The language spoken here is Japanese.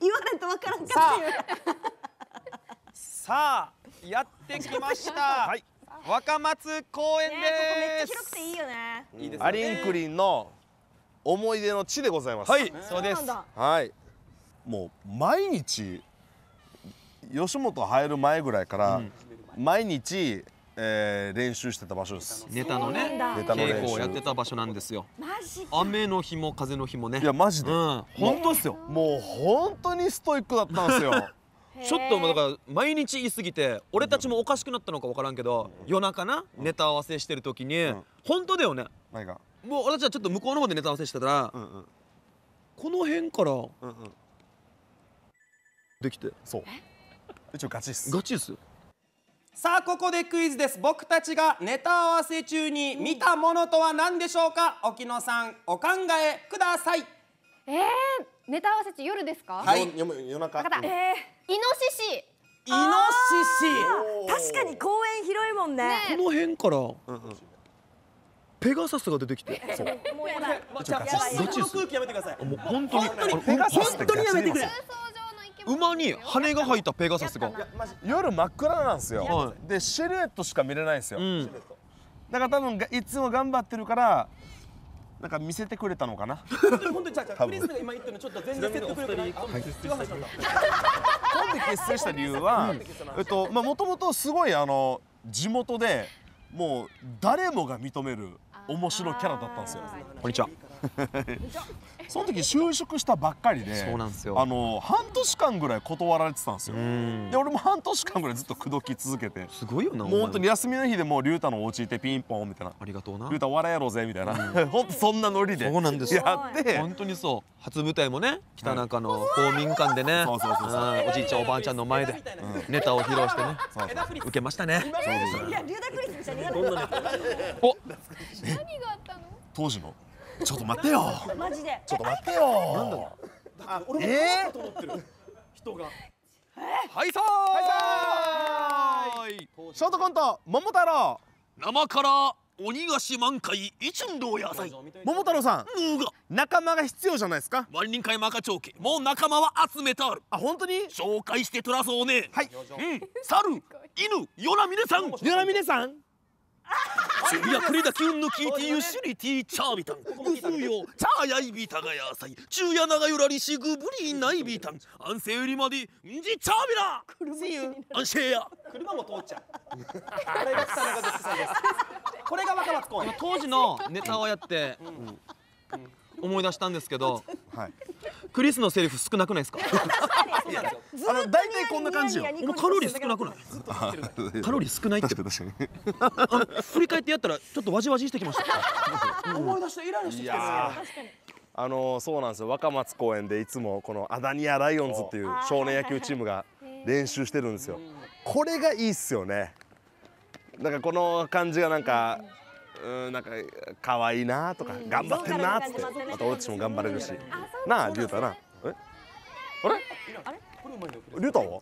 言われてわからんかさったよさあやってきました、はい。若松公園ねここめっちゃです、広くていいよね。いいですね。アリンクリンの思い出の地でございます。はい。そうです。はい。もう毎日吉本入る前ぐらいから、毎日、えー練習してた場所です。ネタのね稽古をやってた場所なんですよ。マジか。雨の日も風の日もね。いやマジで、うん。本当っすよ。もう本当にストイックだったんですよ。ちょっともうだから毎日言い過ぎて俺たちもおかしくなったのか分からんけど夜中なネタ合わせしてる時にん。本当だよね。何かもう俺たちはちょっと向こうの方でネタ合わせしてたらうんうん。この辺からうんうん。できて。そう。一応ガチっす。ガチっすよさあここでクイズです。僕たちがネタ合わせ中に見たものとは何でしょうか？沖野さんお考えください。えー、ネタ合わせ中夜ですか、はい。よ夜夜中。わかった。うん。イノシシ。イノシシ。確かに公園広いもんね。ねこの辺からうんうん。ペガサスが出てきて。もうやばい。まじゃあ本当の空気やめてください。もう本当に本当にあのペガサスって本当にやめてくれ馬に羽が生えたペガサスが。夜真っ暗なんですよ、はでシルエットしか見れないんですよ、うん。だから多分がいつも頑張ってるからなんか見せてくれたのかな。本当に本当にじゃあクリスが今言ってるのちょっと全然説得力ない。コンビ結成した理由は、えっとまあもともとすごいあの地元でもう誰もが認める面白いキャラだったんですよ。こんにちは その時就職したばっかりでそうなんですよ。あの半年間ぐらい断られてたんですよ。うん。で俺も半年間ぐらいずっと口説き続けて。すごいよなもう本当に休みの日でもう龍太のお家行ってピンポンみたいな。ありがとうな。龍太お笑いやろうぜみたいな。本当そんなノリでそうなんですよ。やって。本当にそう。初舞台もね北中の公民館でねそうそうそうそう。んおじいちゃんおばあちゃんの前でネタを披露してねそうそう受けましたね。いやリュウダクリスみた。い何があったの？当時の？ちょっと待ってよ。マジで。ちょっと待ってよ。あ俺もえ？と思ってる。人が。はいさーい。ショートコント桃太郎。生から鬼菓子満開一運動野菜。桃太郎さん。仲間が必要じゃないですか？万人会マカチョウ家もう仲間は集めてある。あ本当に？紹介してとらそうね。はい。うん。猿犬与那峰さん。与那峰さん？いやくれだきゅんのきいてゆしりティーチャービタン。うすよチャーやいびたが野菜中や長よらりしぐぶりないびたん。安静よりまでんじチャービラ安静や車も通っちゃうこれが北中絶さんですこれが若松公園。当時のネタをやって思い出したんですけどはいクリスのセリフ少なくないですか？あの大体こんな感じよ。もうカロリー少なくない？カロリー少ないって。確か振り返ってやったらちょっとわじわじしてきました。思い出してイライラしてきてる。あのそうなんですよ。若松公園でいつもこの安谷屋ライオンズっていう少年野球チームが練習してるんですよ。これがいいっすよね。なんかこの感じがなんかうんなんか可愛いなとか頑張ってんなっつってまた俺たちも頑張れるし。なあ龍太な。え？あれ？これうまいのよ龍太は？